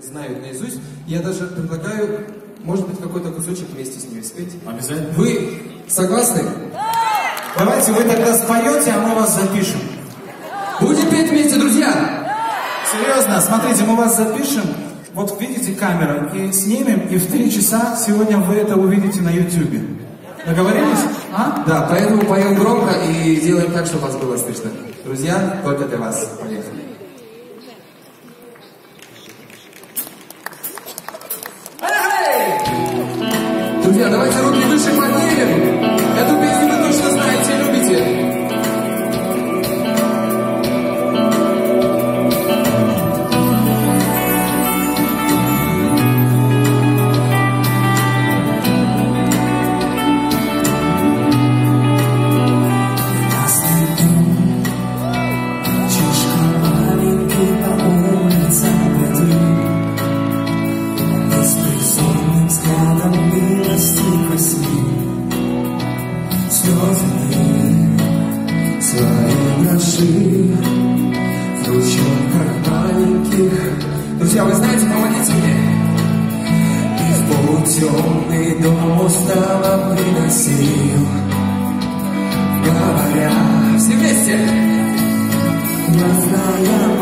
знают наизусть. Я даже предлагаю, может быть, какой-то кусочек вместе с ними спеть. Обязательно. Вы согласны? Давайте вы тогда споете, а мы вас запишем. Будем петь вместе, друзья! Серьезно, смотрите, мы вас запишем. Вот видите камеру и снимем, и в три часа сегодня вы это увидите на YouTube. Договорились? А? Да, поэтому поем громко и делаем так, чтобы вас было слышно. Друзья, только для вас. Поехали. Друзья, давайте вы знаете, помогите мне. И в полутемный дом устало приносил, Говоря, Все вместе. Родная мать,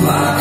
Demais,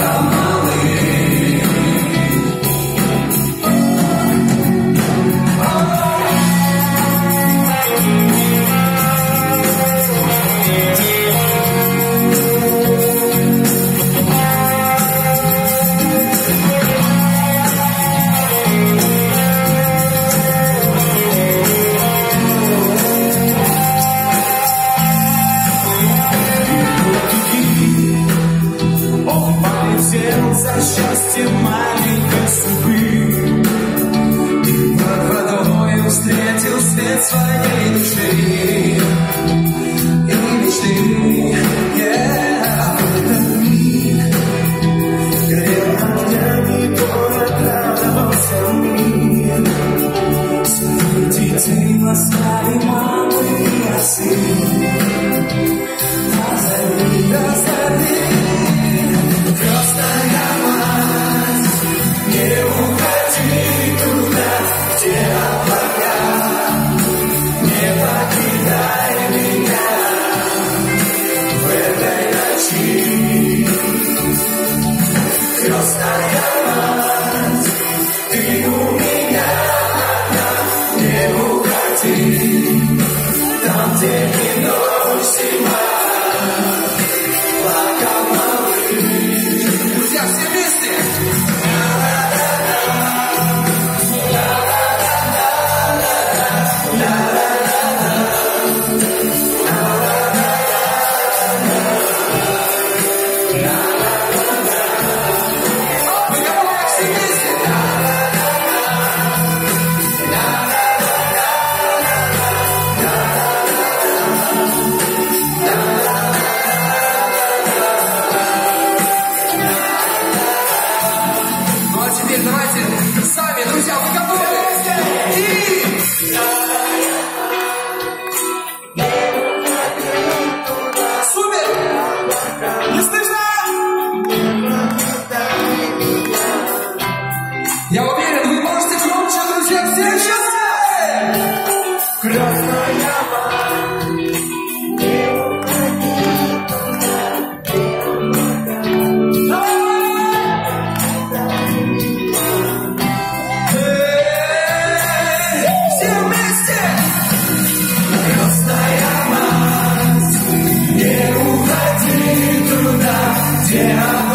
Yeah.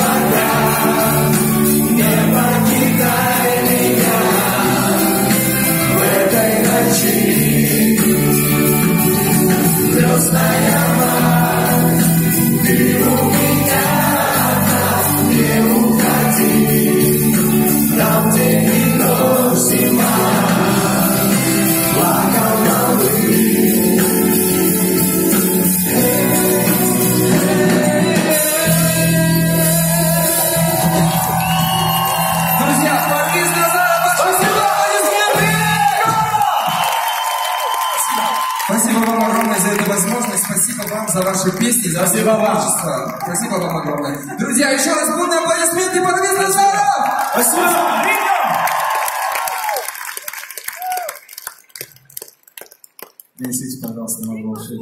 за ваши песни, за все творчество. Спасибо вам огромное. Друзья, еще раз бурные аплодисменты под Визна Шаров! Спасибо! Несите, пожалуйста, на волшебник.